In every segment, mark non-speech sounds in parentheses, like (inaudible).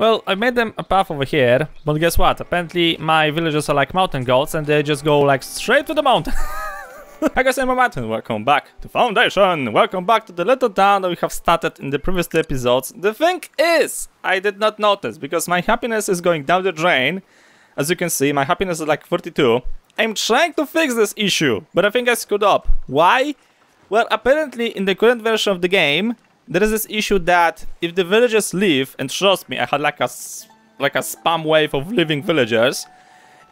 Well, I made them a path over here, but guess what? Apparently my villagers are like mountain goats and they just go like straight to the mountain. (laughs) Hi guys, I'm Martin. Welcome back to Foundation. Welcome back to the little town that we have started in the previous two episodes. The thing is, I did not notice because my happiness is going down the drain. As you can see, my happiness is like 42. I'm trying to fix this issue, but I think I screwed up. Why? Well, apparently in the current version of the game, there is this issue that if the villagers leave, and trust me, I had like a like a spam wave of living villagers.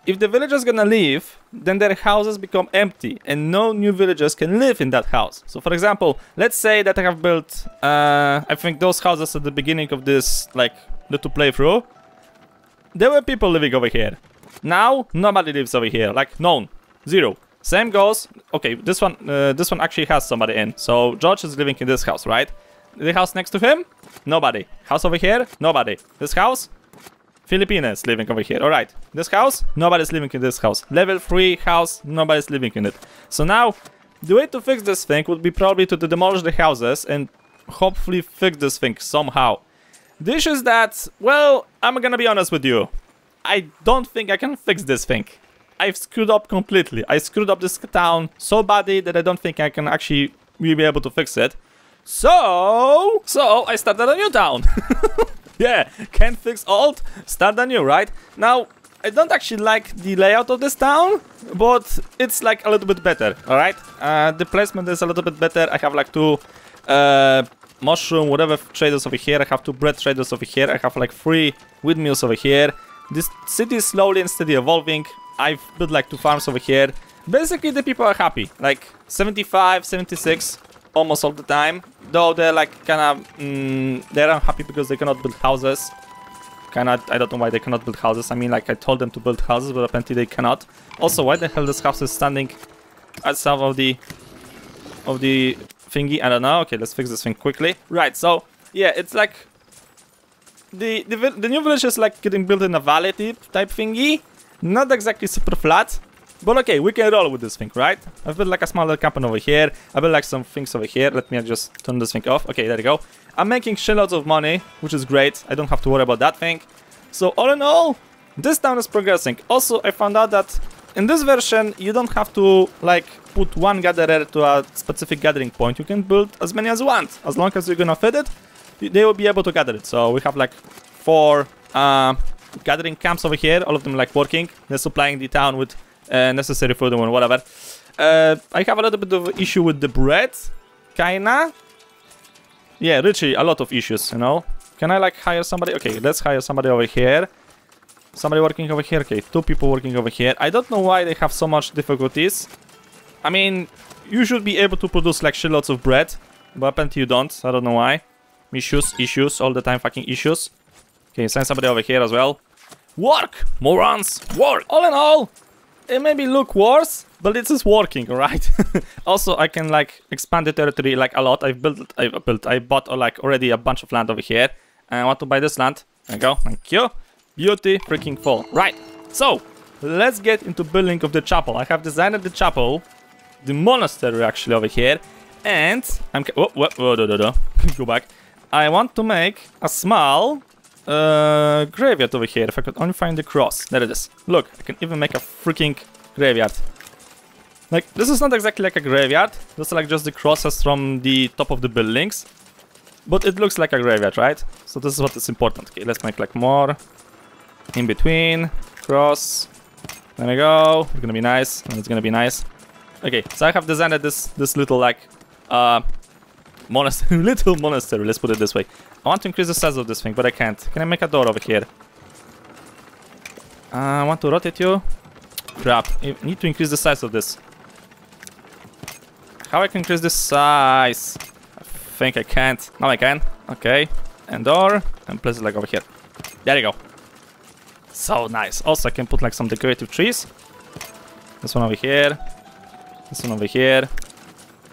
If the villagers gonna leave, then their houses become empty, and no new villagers can live in that house. So, for example, let's say that I have built, uh, I think those houses at the beginning of this like little playthrough. There were people living over here. Now nobody lives over here, like none, zero. Same goes. Okay, this one, uh, this one actually has somebody in. So George is living in this house, right? The house next to him? Nobody. House over here? Nobody. This house? Filipinas living over here. Alright. This house? Nobody's living in this house. Level 3 house? Nobody's living in it. So now, the way to fix this thing would be probably to demolish the houses and hopefully fix this thing somehow. The issue is that, well, I'm gonna be honest with you. I don't think I can fix this thing. I've screwed up completely. I screwed up this town so badly that I don't think I can actually be able to fix it. So, so I started a new town. (laughs) yeah, can't fix old, start a new, right? Now, I don't actually like the layout of this town, but it's like a little bit better, alright? Uh, the placement is a little bit better. I have like two uh, mushroom, whatever traders over here. I have two bread traders over here. I have like three windmills over here. This city is slowly and steady evolving. I've built like two farms over here. Basically, the people are happy. Like 75, 76 almost all the time. Though they're like kind of, mm, they're unhappy because they cannot build houses. Kind of, I don't know why they cannot build houses. I mean, like I told them to build houses, but apparently they cannot. Also, why the hell this house is standing some of the, of the thingy? I don't know. Okay, let's fix this thing quickly. Right, so yeah, it's like the the, the new village is like getting built in a valley type thingy. Not exactly super flat. But okay, we can roll with this thing, right? I've built like a smaller company over here. I built like some things over here. Let me just turn this thing off. Okay, there you go. I'm making shitloads of money, which is great. I don't have to worry about that thing. So all in all, this town is progressing. Also, I found out that in this version, you don't have to like put one gatherer to a specific gathering point. You can build as many as you want. As long as you're gonna fit it, they will be able to gather it. So we have like four uh, gathering camps over here, all of them like working. They're supplying the town with uh, necessary food and whatever. Uh, I have a little bit of issue with the bread, kinda. Yeah, Richie, a lot of issues, you know. Can I like hire somebody? Okay, let's hire somebody over here. Somebody working over here. Okay, two people working over here. I don't know why they have so much difficulties. I mean, you should be able to produce like shitloads of bread, but apparently you don't. I don't know why. Issues, issues, all the time fucking issues. Okay, send somebody over here as well. Work! Morons! Work! All in all, it may be look worse, but it is working, alright? (laughs) also, I can like expand the territory like a lot. I've built, I've built, I bought uh, like already a bunch of land over here. And I want to buy this land. There you go, thank you. Beauty freaking full. Right, so let's get into building of the chapel. I have designed the chapel, the monastery actually over here. And I'm, whoa, whoa, whoa, whoa, whoa, whoa. (laughs) go back. I want to make a small uh, graveyard over here. If I could only find the cross. There it is. Look, I can even make a freaking graveyard. Like, this is not exactly like a graveyard. This is like just the crosses from the top of the buildings. But it looks like a graveyard, right? So this is what is important. Okay, let's make like more. In between. Cross. There we go. It's gonna be nice. And it's gonna be nice. Okay, so I have designed this this little like uh monastery (laughs) little monastery, let's put it this way. I want to increase the size of this thing, but I can't. Can I make a door over here? Uh, I want to rotate you. Crap, I need to increase the size of this. How I can increase the size? I think I can't. Now I can. Okay. And door. And place it like over here. There you go. So nice. Also, I can put like some decorative trees. This one over here. This one over here.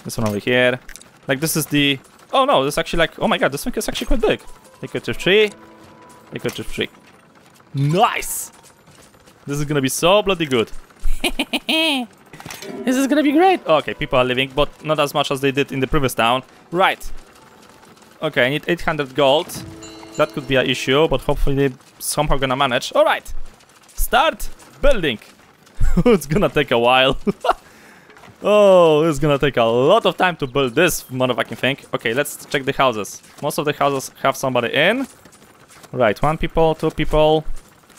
This one over here. Like this is the... Oh no, this is actually like... Oh my god, this thing is actually quite big. Take Decorative tree. Decorative tree. Nice! This is gonna be so bloody good. (laughs) this is gonna be great. Okay, people are living, but not as much as they did in the previous town. Right. Okay, I need 800 gold. That could be an issue, but hopefully somehow gonna manage. Alright. Start building. (laughs) it's gonna take a while. (laughs) oh, it's gonna take a lot of time to build this motherfucking thing. Okay, let's check the houses. Most of the houses have somebody in. Right, one people, two people.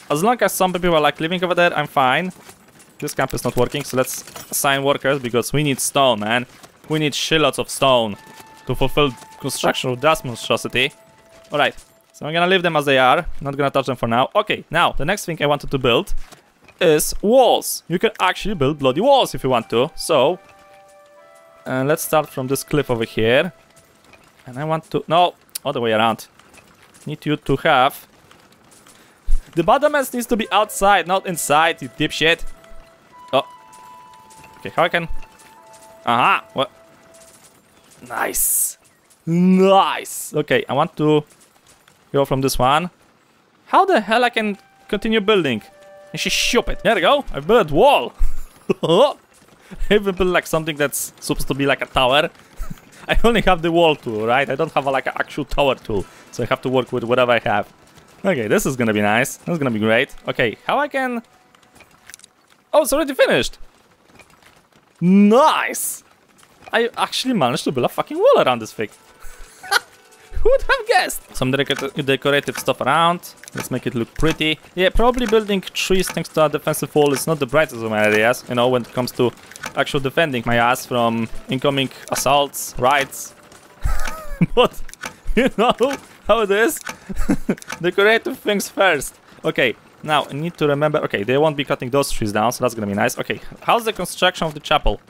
As long as some people are like living over there, I'm fine. This camp is not working, so let's assign workers because we need stone, man. We need shitloads of stone to fulfill construction of that monstrosity. Alright, so I'm gonna leave them as they are. Not gonna touch them for now. Okay, now, the next thing I wanted to build is walls. You can actually build bloody walls if you want to. So, uh, let's start from this cliff over here. And I want to... No, other way around. Need you to have... The bottomest needs to be outside, not inside, you dipshit. Oh. Okay, how I can... Aha, what? Nice. Nice. Okay, I want to go from this one. How the hell I can continue building? And she it. There we go. I built wall. (laughs) Even built like something that's supposed to be like a tower. (laughs) I only have the wall tool, right? I don't have a, like an actual tower tool. So I have to work with whatever I have. Okay, this is gonna be nice. This is gonna be great. Okay, how I can... Oh, it's already finished. Nice. I actually managed to build a fucking wall around this thing. Would have guessed? Some decorative stuff around. Let's make it look pretty. Yeah, probably building trees thanks to our defensive wall is not the brightest of my areas, you know, when it comes to actual defending my ass from incoming assaults, raids. (laughs) but, you know how it is. (laughs) decorative things first. Okay, now I need to remember, okay, they won't be cutting those trees down, so that's gonna be nice. Okay, how's the construction of the chapel?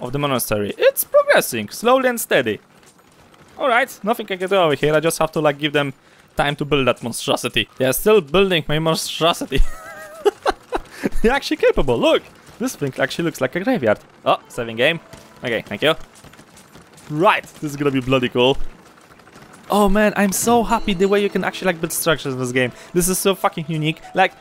Of the monastery? It's progressing, slowly and steady. Alright, nothing I can do over here, I just have to like give them time to build that monstrosity. They're still building my monstrosity. (laughs) They're actually capable, look! This thing actually looks like a graveyard. Oh, saving game. Okay, thank you. Right, this is gonna be bloody cool. Oh man, I'm so happy the way you can actually like build structures in this game. This is so fucking unique. Like,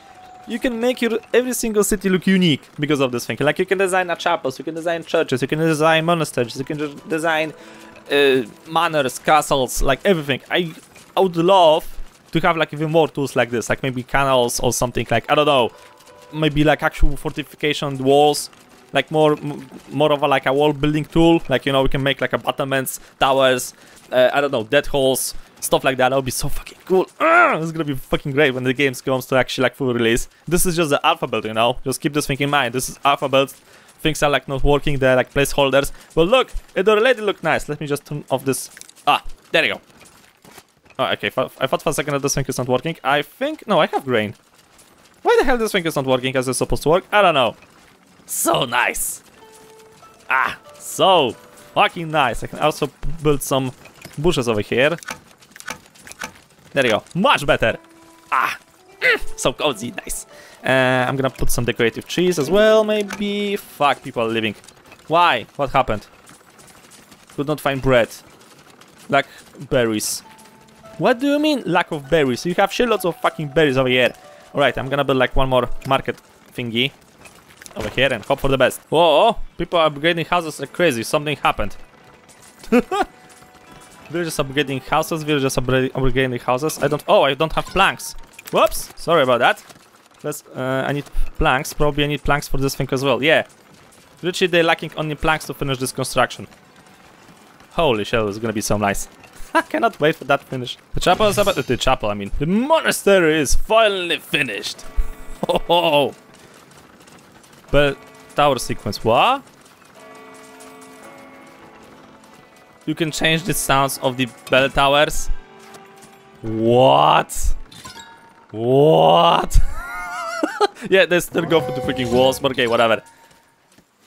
you can make your every single city look unique because of this thing. Like, you can design a chapels, you can design churches, you can design monasteries, you can design uh, manors, castles, like everything. I, I would love to have like even more tools like this, like maybe canals or something like, I don't know, maybe like actual fortification walls like more more of a like a wall building tool like you know we can make like a battlements towers uh, i don't know dead holes stuff like that. That would be so fucking cool. (clears throat) Uh, it's gonna be fucking great when the game comes to actually like full release. This is just the alpha build you know? Just keep this thing in mind. This is alpha build things are like not working they're like placeholders but look it already looked nice let me just turn off this ah there you go oh okay i thought for a second that this thing is not working i think no i have grain why the hell this thing is not working as it's supposed to work i don't know so nice. Ah, so fucking nice. I can also build some bushes over here. There you go. Much better. Ah, so cozy. Nice. Uh, I'm gonna put some decorative trees as well, maybe. Fuck, people are living. Why? What happened? Could not find bread. Lack berries. What do you mean lack of berries? You have shitloads of fucking berries over here. Alright, I'm gonna build like one more market thingy over here and hope for the best. Whoa, people are upgrading houses like crazy. Something happened. Villagers upgrading houses, are just upgrading houses. I don't... Oh, I don't have planks. Whoops, sorry about that. Let's... Uh, I need planks. Probably I need planks for this thing as well. Yeah. Literally, they're lacking only planks to finish this construction. Holy shit, it's gonna be so nice. (laughs) I cannot wait for that finish. The chapel is about... The chapel, I mean. The monastery is finally finished. (laughs) Oh, but tower sequence. What? You can change the sounds of the bell towers. What? What? (laughs) (laughs) yeah, they still go for the freaking walls, but okay, whatever.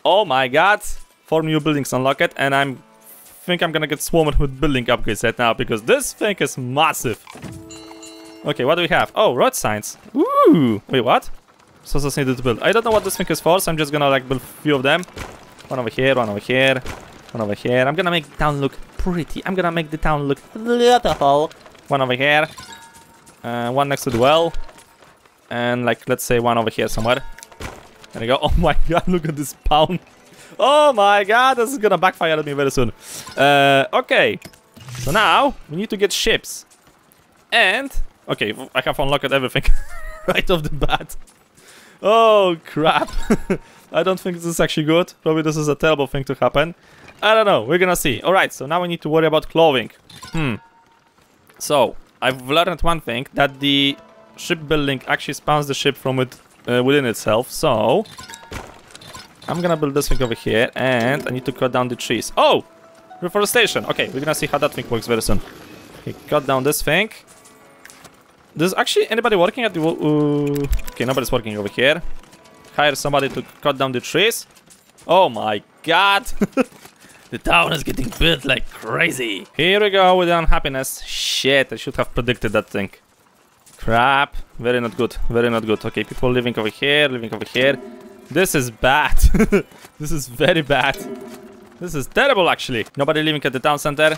Oh my god. Four new buildings unlocked, and I'm think I'm gonna get swarmed with building upgrades right now because this thing is massive. Okay, what do we have? Oh, road signs. Ooh. Wait, what? So just needed to build. I don't know what this thing is for, so I'm just gonna like build a few of them. One over here, one over here, one over here. I'm gonna make the town look pretty. I'm gonna make the town look beautiful. One over here. Uh, one next to the well. And like, let's say one over here somewhere. There we go. (laughs) Oh my god, look at this pound. (laughs) Oh my god, this is gonna backfire at me very soon. Uh, okay. So now, we need to get ships. And, okay, I have unlocked everything (laughs) right off the bat. Oh, crap. I don't think this is actually good. Probably this is a terrible thing to happen. I don't know, we're gonna see. Alright, so now we need to worry about clothing. Hmm. So, I've learned one thing, that the shipbuilding actually spawns the ship from it uh, within itself, so... I'm gonna build this thing over here, and I need to cut down the trees. Oh! Reforestation! Okay, we're gonna see how that thing works very soon. Okay, cut down this thing. Does actually anybody working at the... Uh, okay, nobody's working over here. Hire somebody to cut down the trees. Oh my god! (laughs) the town is getting built like crazy. Here we go with the unhappiness. Shit, I should have predicted that thing. Crap. Very not good. Very not good. Okay, people living over here, living over here. This is bad. (laughs) this is very bad. This is terrible, actually. Nobody living at the town center.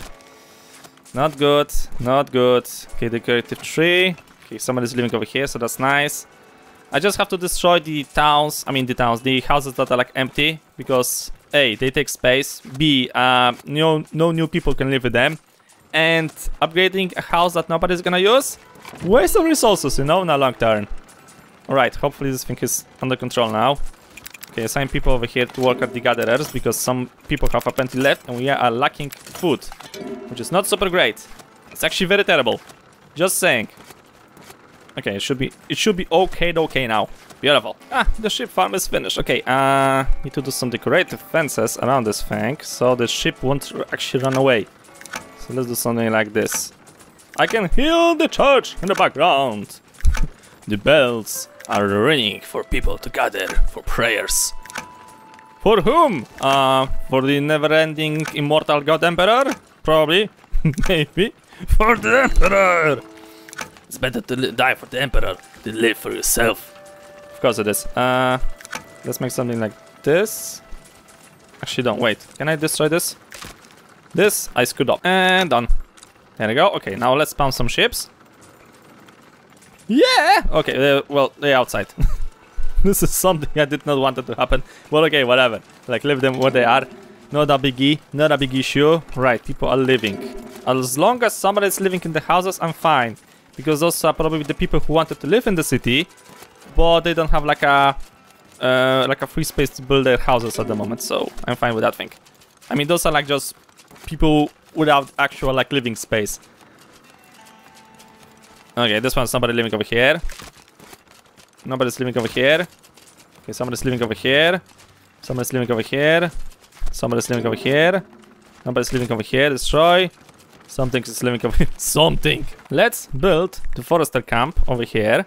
Not good. Not good. Okay, decorative tree. Okay, somebody's living over here, so that's nice. I just have to destroy the towns, I mean the towns, the houses that are like empty, because A, they take space, B, uh, no, no new people can live with them, and upgrading a house that nobody's gonna use, waste of resources, you know, in a long term. Alright, hopefully this thing is under control now. Okay, assign people over here to work at the gatherers, because some people have apparently left and we are lacking food, which is not super great. It's actually very terrible. Just saying. Okay, it should be it should be okay okay now. Beautiful. Ah, the ship farm is finished. Okay, uh need to do some decorative fences around this thing so the ship won't actually run away. So let's do something like this. I can hear the church in the background. (laughs) the bells are ringing for people to gather for prayers. For whom? Uh, for the never-ending immortal god emperor? Probably. (laughs) Maybe. For the emperor! It's better to die for the Emperor than live for yourself. Of course it is. Uh, let's make something like this. Actually, don't. Wait. Can I destroy this? This, I screwed up. And done. There we go. Okay, now let's spawn some ships. Yeah! Okay, well, they're outside. (laughs) this is something I did not want it to happen. Well, okay, whatever. Like, leave them where they are. Not a biggie, not a big issue. Right, people are living. As long as somebody is living in the houses, I'm fine because those are probably the people who wanted to live in the city, but they don't have like a uh, like a free space to build their houses at the moment. So I'm fine with that thing. I mean, those are like just people without actual like living space. Okay, this one's somebody living over here. Nobody's living over here. Okay, somebody's living over here. Somebody's living over here. Somebody's living over here. Nobody's living over here. Destroy. Something is living over here. (laughs) Something. Let's build the forester camp over here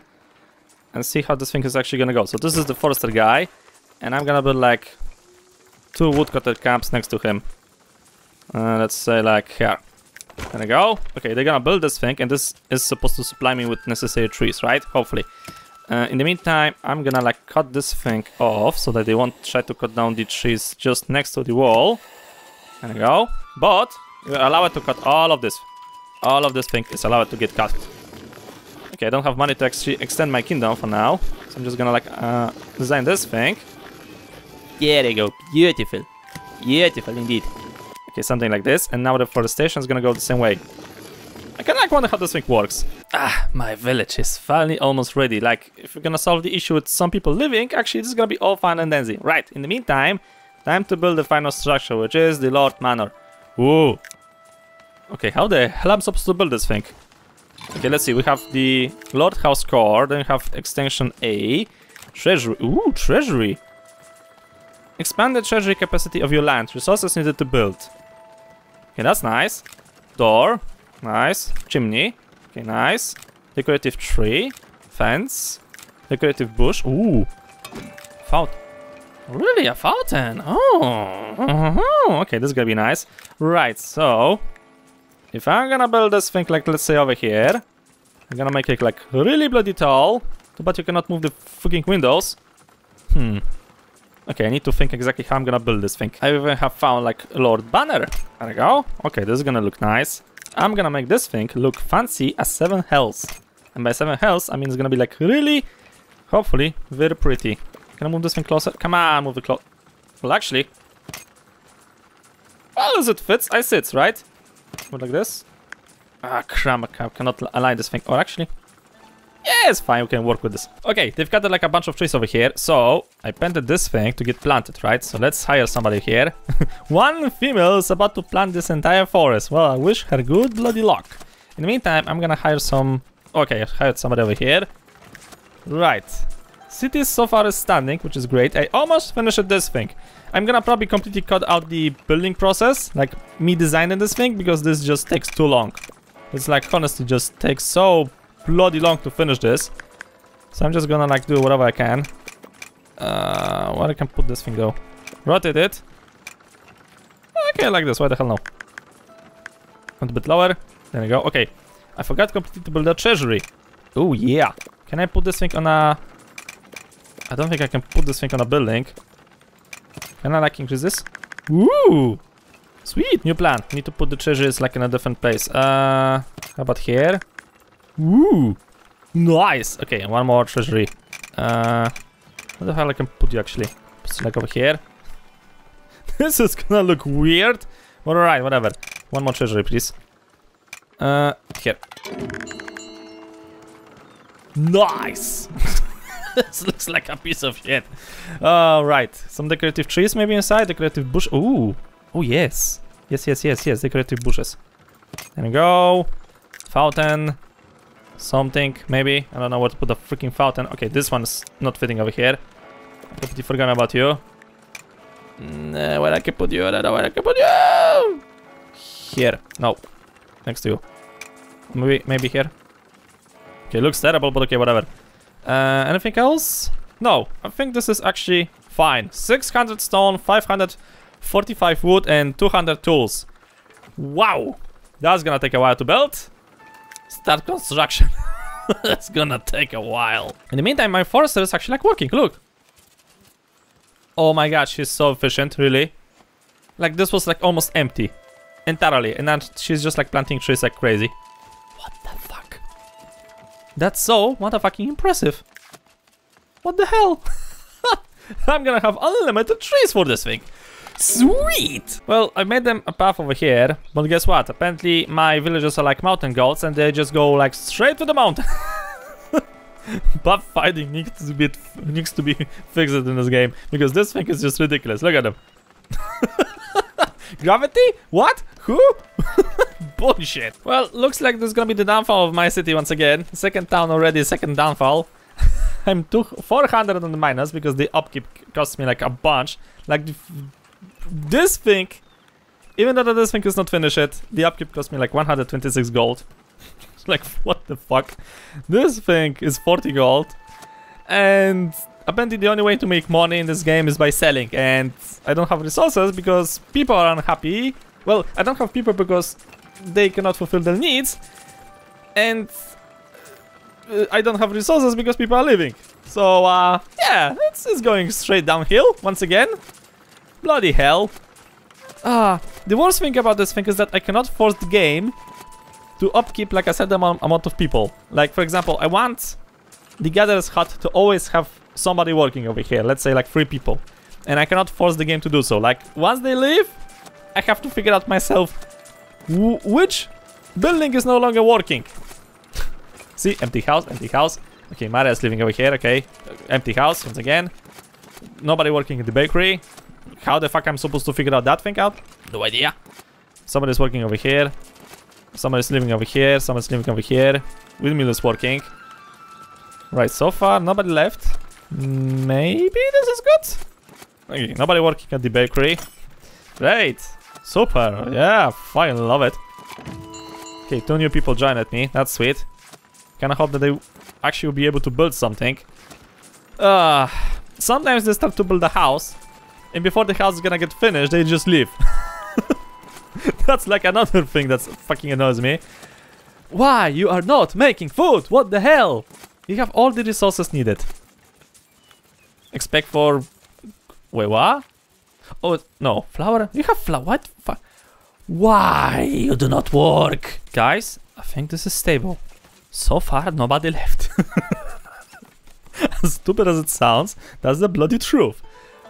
and see how this thing is actually gonna go. So this is the forester guy and I'm gonna build like two woodcutter camps next to him. Uh, let's say like here. There we go. Okay, they're gonna build this thing and this is supposed to supply me with necessary trees, right? Hopefully. Uh, in the meantime, I'm gonna like cut this thing off so that they won't try to cut down the trees just next to the wall. There we go. But allow it to cut all of this. All of this thing is allowed to get cut. Okay, I don't have money to actually extend my kingdom for now. So I'm just gonna like uh, design this thing. There you go. Beautiful. Beautiful indeed. Okay, something like this. And now the forestation is gonna go the same way. I kinda like wonder how this thing works. Ah, my village is finally almost ready. Like, if we're gonna solve the issue with some people living, actually this is gonna be all fun and dandy. Right, in the meantime, time to build the final structure, which is the Lord Manor. Ooh. Okay, how the hell am I supposed to build this thing? Okay, let's see. We have the Lord House core, then we have extension A, treasury. Ooh, treasury. Expand the treasury capacity of your land. Resources needed to build. Okay, that's nice. Door. Nice. Chimney. Okay, nice. Decorative tree. Fence. Decorative bush. Ooh. Fountain. Really, a fountain? Oh, okay, this is gonna be nice. Right, so... If I'm gonna build this thing, like, let's say over here... I'm gonna make it, like, really bloody tall. But you cannot move the fucking windows. Hmm. Okay, I need to think exactly how I'm gonna build this thing. I even have found, like, Lord Banner. There we go. Okay, this is gonna look nice. I'm gonna make this thing look fancy as 7 hells. And by 7 hells, I mean it's gonna be, like, really, hopefully, very pretty. Can I move this thing closer? Come on, move it close. Well, actually... Well, as it fits, I sits, right? Move like this. Ah, crap, I cannot align this thing. Or actually, yeah, it's fine, we can work with this. Okay, they've got like a bunch of trees over here, so I planted this thing to get planted, right? So let's hire somebody here. (laughs) One female is about to plant this entire forest. Well, I wish her good bloody luck. In the meantime, I'm gonna hire some... Okay, I hired somebody over here. Right. City so far is standing, which is great. I almost finished this thing. I'm gonna probably completely cut out the building process, like me designing this thing, because this just takes too long. It's like honestly just takes so bloody long to finish this. So I'm just gonna like do whatever I can. Uh, where I can put this thing though? Rotate it. Okay, like this, why the hell no? A bit lower. There we go. Okay. I forgot completely to build a treasury. Oh yeah. Can I put this thing on a... I don't think I can put this thing on a building. Can I like increase this? Ooh! Sweet, new plan. Need to put the treasures like in a different place. Uh, how about here? Ooh, nice. Okay, one more treasury. Uh, what the hell I can put you actually? Put you like over here. (laughs) this is gonna look weird. But alright, whatever. One more treasury, please. Uh, here. Nice. (laughs) this looks like a piece of shit. Alright, some decorative trees maybe inside. Decorative bush. Ooh. Oh yes. Yes, yes, yes, yes. Decorative bushes. There we go. Fountain something, maybe. I don't know where to put the freaking fountain. Okay, this one's not fitting over here. I completely forgot about you. Nah, where I can put you? I don't know where I can put you. Here. No. Next to you. Maybe, maybe here. Okay, looks terrible, but okay, whatever. Uh, anything else? No, I think this is actually fine. 600 stone, 545 wood, and 200 tools. Wow! That's gonna take a while to build. Start construction. (laughs) That's gonna take a while. In the meantime, my forester is actually like working, look. Oh my god, she's so efficient, really. Like this was like almost empty. Entirely. And then she's just like planting trees like crazy. What the fuck? That's so motherfucking impressive. What the hell? (laughs) I'm gonna have unlimited trees for this thing. Sweet! Well, I made them a path over here, but guess what? Apparently my villagers are like mountain goats and they just go like straight to the mountain. (laughs) Pathfinding needs to be needs to be (laughs) fixed in this game because this thing is just ridiculous. Look at them. (laughs) Gravity? What? Who? Bullshit. Well, looks like this is gonna be the downfall of my city once again. Second town already, second downfall. I'm two, 400 on the minus because the upkeep costs me like a bunch. Like this thing, even though this thing is not finished, yet, the upkeep cost me like 126 gold. (laughs) like, what the fuck? This thing is 40 gold. And apparently the only way to make money in this game is by selling. And I don't have resources because people are unhappy. Well, I don't have people because they cannot fulfill their needs. And uh, I don't have resources because people are leaving. So, uh, yeah, it's, it's going straight downhill once again. Bloody hell. Ah, the worst thing about this thing is that I cannot force the game to upkeep like a certain amount, amount of people. Like, for example, I want the Gatherer's Hut to always have somebody working over here. Let's say like three people. And I cannot force the game to do so. Like, once they leave, I have to figure out myself which building is no longer working. (laughs) See, empty house, empty house. Okay, Maria is living over here, okay. Empty house, once again. Nobody working in the bakery. How the fuck I'm supposed to figure out that thing out? No idea. Somebody's working over here. Somebody's living over here. Somebody's living over here. Windmill is working. Right, so far nobody left. Maybe this is good? Okay, nobody working at the bakery. Great. Super. Yeah, fine, love it. Okay, two new people join at me. That's sweet. Kinda hope that they actually will be able to build something. Uh, sometimes they start to build a house and before the house is gonna get finished, they just leave. (laughs) that's like another thing that's fucking annoys me. Why? You are not making food! What the hell? You have all the resources needed. Expect for... Wait, what? Oh, no. Flour? You have flour? What? Why you do not work? Guys, I think this is stable. So far, nobody left. (laughs) as stupid as it sounds, that's the bloody truth.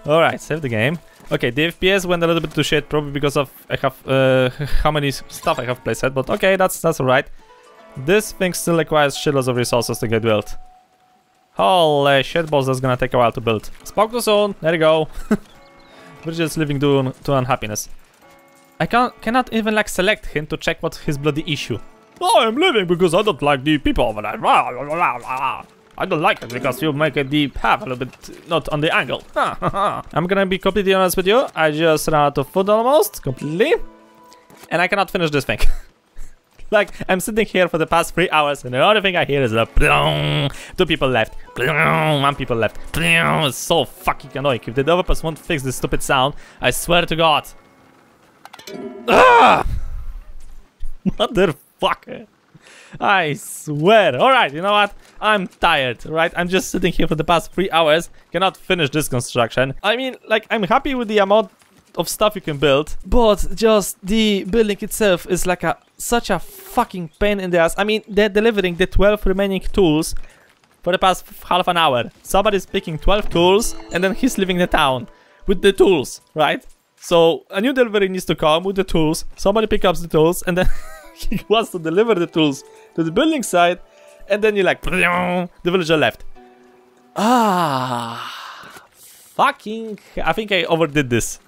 Alright, save the game. Okay, the FPS went a little bit to shit, probably because of I have uh, (laughs) how many stuff I have playset, but okay, that's that's alright. This thing still requires shitloads of resources to get built. Holy shit, boss, that's gonna take a while to build. Spoke too soon, there you go. (laughs) We're just living to, to unhappiness. I can't, cannot even like select him to check what his bloody issue. Oh, I'm leaving because I don't like the people over there. (laughs) I don't like it because you make the path a little bit not on the angle. (laughs) I'm gonna be completely honest with you. I just ran out of food almost completely. And I cannot finish this thing. (laughs) like, I'm sitting here for the past three hours and the only thing I hear is a (laughs) two people left, one people left. It's so fucking annoying. If the developers won't fix this stupid sound, I swear to God. Ah! Motherfucker. I swear. Alright, you know what? I'm tired, right? I'm just sitting here for the past three hours, cannot finish this construction. I mean, like, I'm happy with the amount of stuff you can build, but just the building itself is like a such a fucking pain in the ass. I mean, they're delivering the 12 remaining tools for the past half an hour. Somebody's picking 12 tools, and then he's leaving the town with the tools, right? So a new delivery needs to come with the tools. Somebody picks up the tools, and then (laughs) (laughs) he wants to deliver the tools to the building site, and then you're like, (laughs) the villager left. Ah, fucking! I think I overdid this.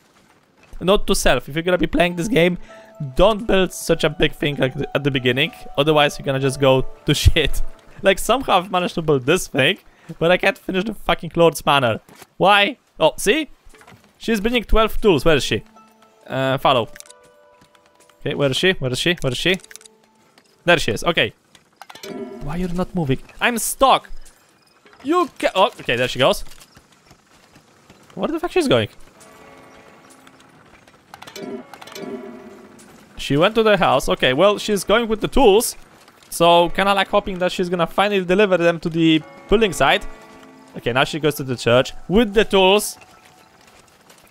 Note to self: if you're gonna be playing this game, don't build such a big thing like at the beginning. Otherwise, you're gonna just go to (laughs) shit. Like somehow I've managed to build this thing, but I can't finish the fucking Lord's Manor. Why? Oh, see? She's bringing 12 tools. Where is she? Uh, follow. Okay, where is she? Where is she? Where is she? There she is. Okay. Why are you're not moving? I'm stuck. You can Oh, okay, there she goes. Where the fuck she's going? She went to the house. Okay, well, she's going with the tools. So, kinda like hoping that she's gonna finally deliver them to the building site. Okay, now she goes to the church with the tools.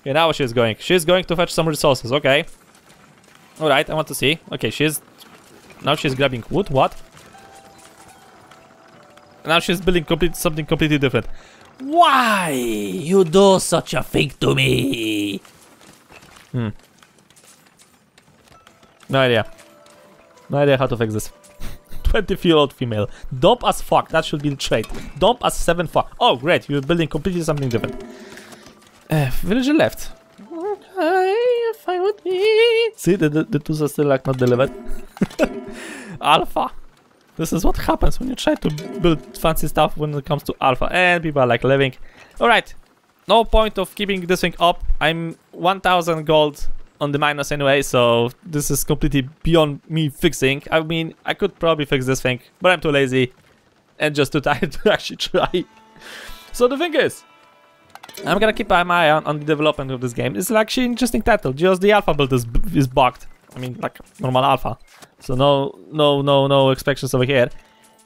Okay, now she's going. She's going to fetch some resources. Okay. Alright, I want to see. Okay, she's... Now she's grabbing wood. What? Now she's building complete, something completely different. Why you do such a thing to me? Hmm. No idea. No idea how to fix this. (laughs) 20 year old female. Dump as fuck. That should be the trait. Dump as 7 fuck. Oh, great. You're building completely something different. Uh, villager left. Okay, fine with me. See, the, the, the are still like not delivered. (laughs) alpha. This is what happens when you try to build fancy stuff when it comes to alpha. And people are like living. Alright. No point of keeping this thing up. I'm 1000 gold on the minus anyway, so this is completely beyond me fixing. I mean, I could probably fix this thing, but I'm too lazy and just too (laughs) tired to actually try. So the thing is, I'm gonna keep my eye on, on the development of this game. It's actually an interesting title. Just the alpha build is, is bugged. I mean, like normal alpha. So no, no, no, no expectations over here.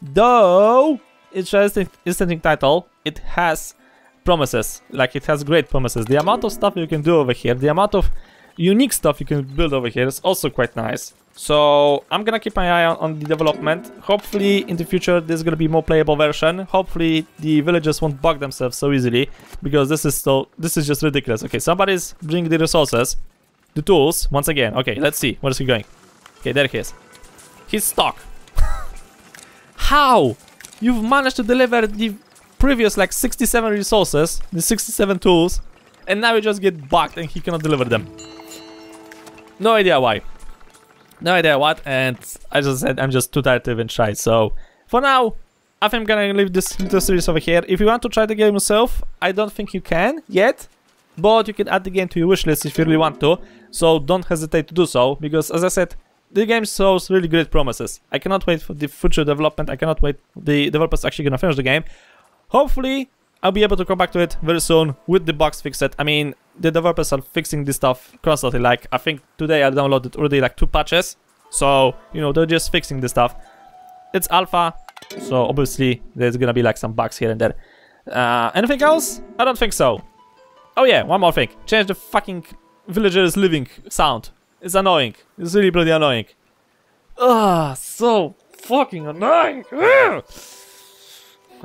Though an interesting title. It has promises. Like it has great promises. The amount of stuff you can do over here, the amount of unique stuff you can build over here is also quite nice. So I'm gonna keep my eye on, on, the development. Hopefully in the future there's gonna be more playable version. Hopefully the villagers won't bug themselves so easily because this is so this is just ridiculous. Okay, somebody's bringing the resources, the tools once again. Okay, let's see where is he going. Okay, there he is. He's stuck. (laughs) How? You've managed to deliver the previous like 67 resources, the 67 tools, and now you just get bugged and he cannot deliver them. No idea why. No idea what, and I just said I'm just too tired to even try. So for now, I think I'm gonna leave this, this series over here. If you want to try the game yourself, I don't think you can yet, but you can add the game to your wishlist if you really want to. So don't hesitate to do so, because as I said, the game shows really great promises. I cannot wait for the future development. I cannot wait the developers actually gonna finish the game. Hopefully, I'll be able to come back to it very soon with the bugs fixed. I mean, the developers are fixing this stuff constantly. Like, I think today I downloaded already like two patches. So, you know, they're just fixing this stuff. It's alpha, so obviously there's gonna be like some bugs here and there. Uh, anything else? I don't think so. Oh yeah, one more thing. Change the fucking villagers living sound. It's annoying. It's really bloody annoying. Ugh, so fucking annoying. I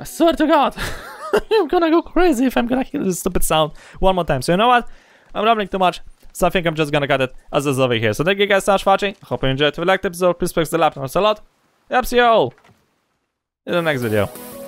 swear to God. (laughs) (laughs) I'm gonna go crazy if I'm gonna hear this stupid sound one more time. So you know what? I'm rambling too much, so I think I'm just gonna cut it as is over here. So thank you guys so much for watching. Hope you enjoyed. If you liked the episode, please press the. Thanks a lot. Yep, see you all in the next video.